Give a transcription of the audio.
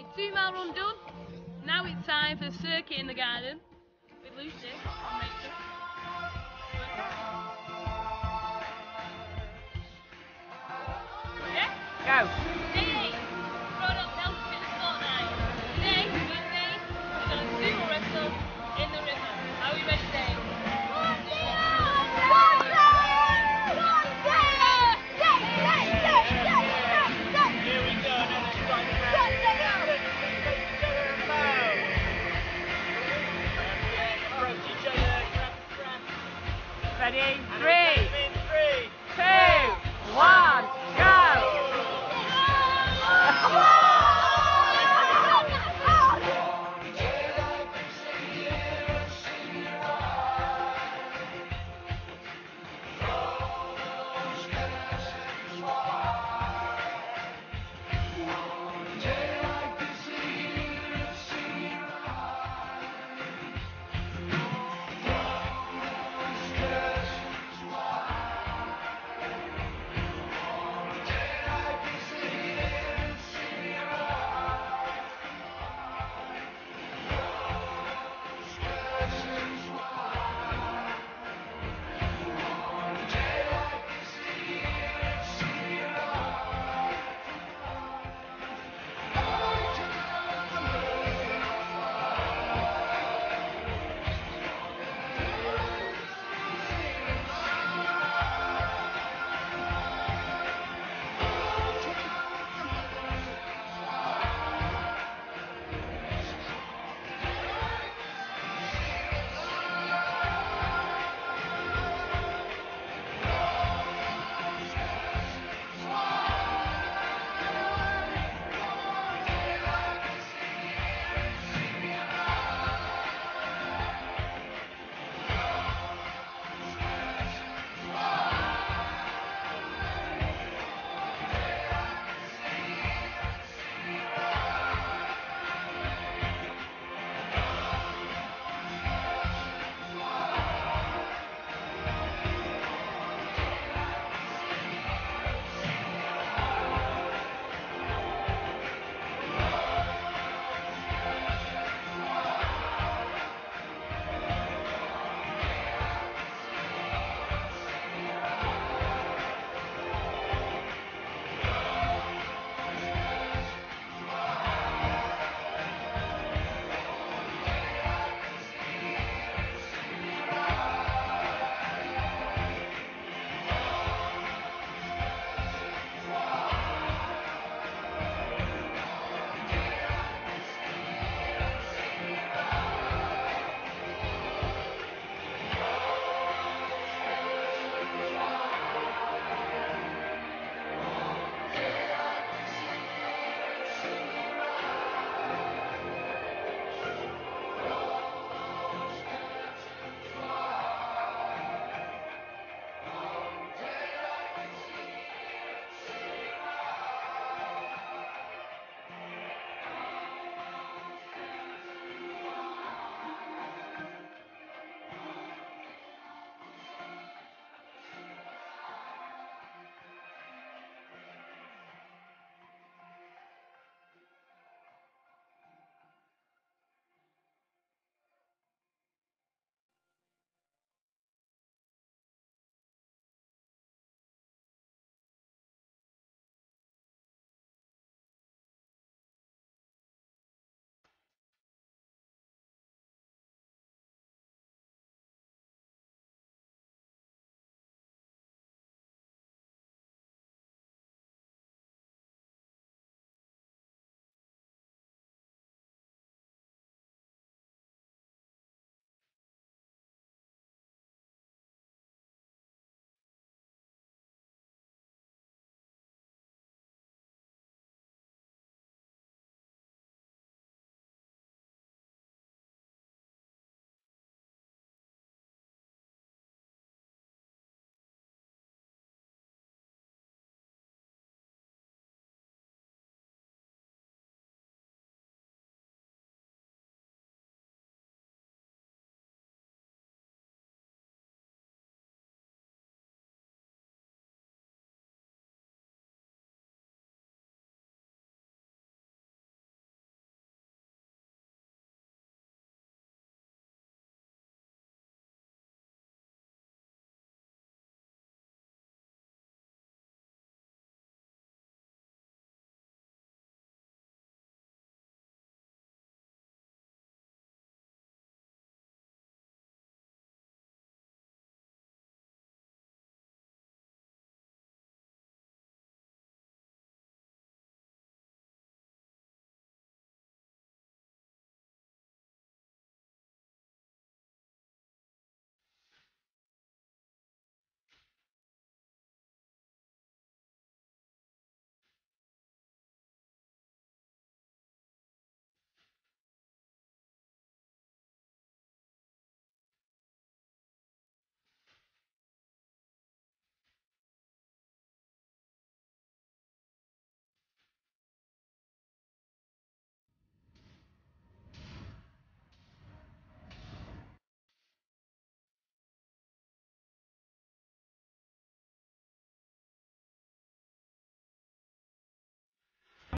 Okay, two mile run done. Now it's time for circuit in the garden with Lucy and Rachel. Go. Ready? Three.